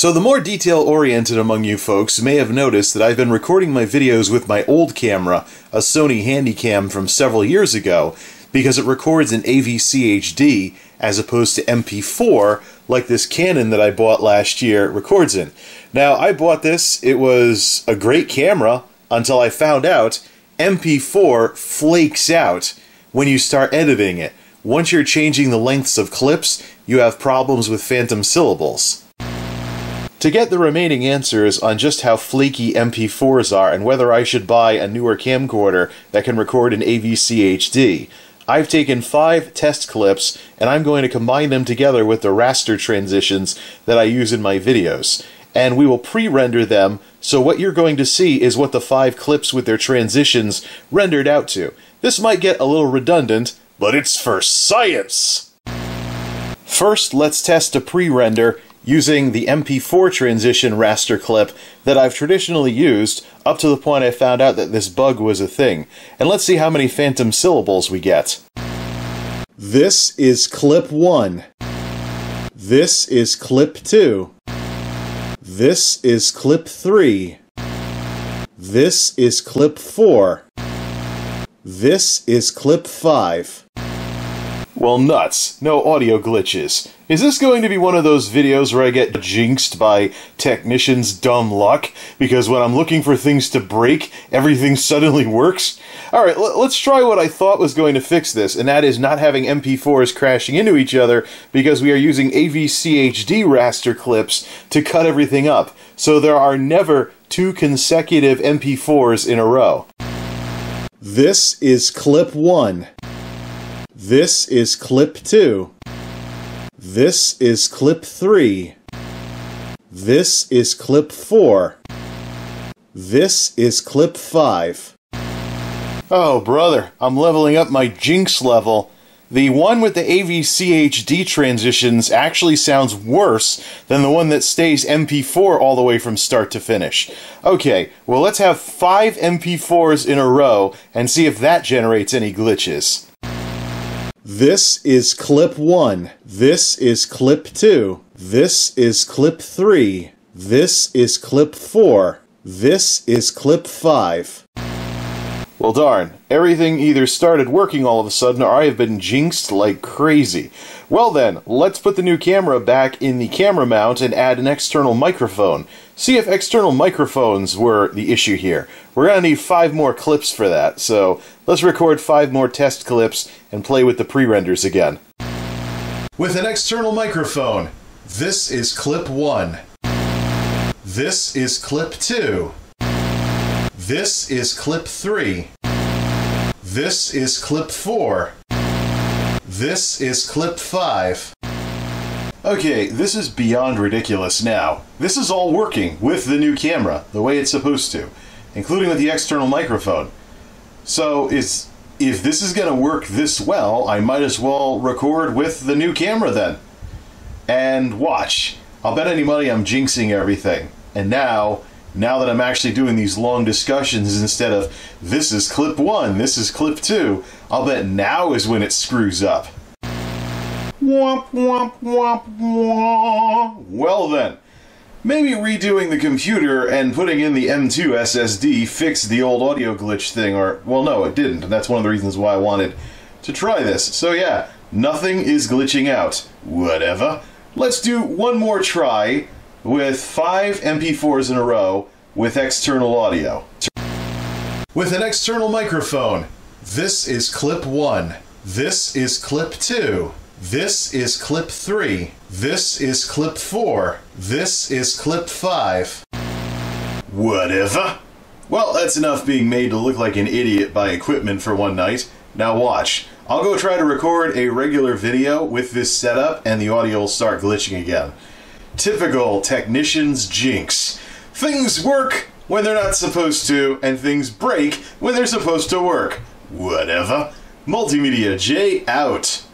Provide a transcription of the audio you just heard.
So the more detail-oriented among you folks may have noticed that I've been recording my videos with my old camera, a Sony Handycam from several years ago, because it records in AVC HD as opposed to MP4 like this Canon that I bought last year records in. Now, I bought this, it was a great camera until I found out MP4 flakes out when you start editing it. Once you're changing the lengths of clips, you have problems with phantom syllables. To get the remaining answers on just how flaky MP4s are and whether I should buy a newer camcorder that can record in AVC HD, I've taken five test clips and I'm going to combine them together with the raster transitions that I use in my videos. And we will pre-render them, so what you're going to see is what the five clips with their transitions rendered out to. This might get a little redundant, but it's for science! First, let's test a pre-render using the MP4 transition raster clip that I've traditionally used up to the point I found out that this bug was a thing. And let's see how many phantom syllables we get. This is clip 1. This is clip 2. This is clip 3. This is clip 4. This is clip 5. Well, nuts. No audio glitches. Is this going to be one of those videos where I get jinxed by technicians' dumb luck? Because when I'm looking for things to break, everything suddenly works? Alright, let's try what I thought was going to fix this, and that is not having MP4s crashing into each other because we are using AVCHD raster clips to cut everything up. So there are never two consecutive MP4s in a row. This is clip 1. This is clip 2. This is clip 3. This is clip 4. This is clip 5. Oh, brother, I'm leveling up my Jinx level. The one with the AVCHD transitions actually sounds worse than the one that stays MP4 all the way from start to finish. Okay, well let's have five MP4s in a row and see if that generates any glitches. This is clip 1. This is clip 2. This is clip 3. This is clip 4. This is clip 5. Well, darn. Everything either started working all of a sudden or I have been jinxed like crazy. Well then, let's put the new camera back in the camera mount and add an external microphone. See if external microphones were the issue here. We're going to need five more clips for that, so let's record five more test clips and play with the pre-renders again. With an external microphone, this is clip 1. This is clip 2. This is clip 3. This is clip 4. This is clip 5. Okay, this is beyond ridiculous now. This is all working with the new camera, the way it's supposed to, including with the external microphone. So, is if this is going to work this well, I might as well record with the new camera then. And watch. I'll bet any money I'm jinxing everything. And now, now that I'm actually doing these long discussions instead of this is clip one, this is clip two, I'll bet now is when it screws up. Womp, womp, womp, womp. Well then, maybe redoing the computer and putting in the M2 SSD fixed the old audio glitch thing, or, well, no, it didn't, and that's one of the reasons why I wanted to try this. So yeah, nothing is glitching out. Whatever. Let's do one more try with five MP4s in a row with external audio. With an external microphone, this is clip 1. This is clip 2. This is clip 3. This is clip 4. This is clip 5. Whatever. Well, that's enough being made to look like an idiot by equipment for one night. Now watch. I'll go try to record a regular video with this setup and the audio will start glitching again. Typical technician's jinx. Things work when they're not supposed to, and things break when they're supposed to work. Whatever. MultimediaJay out.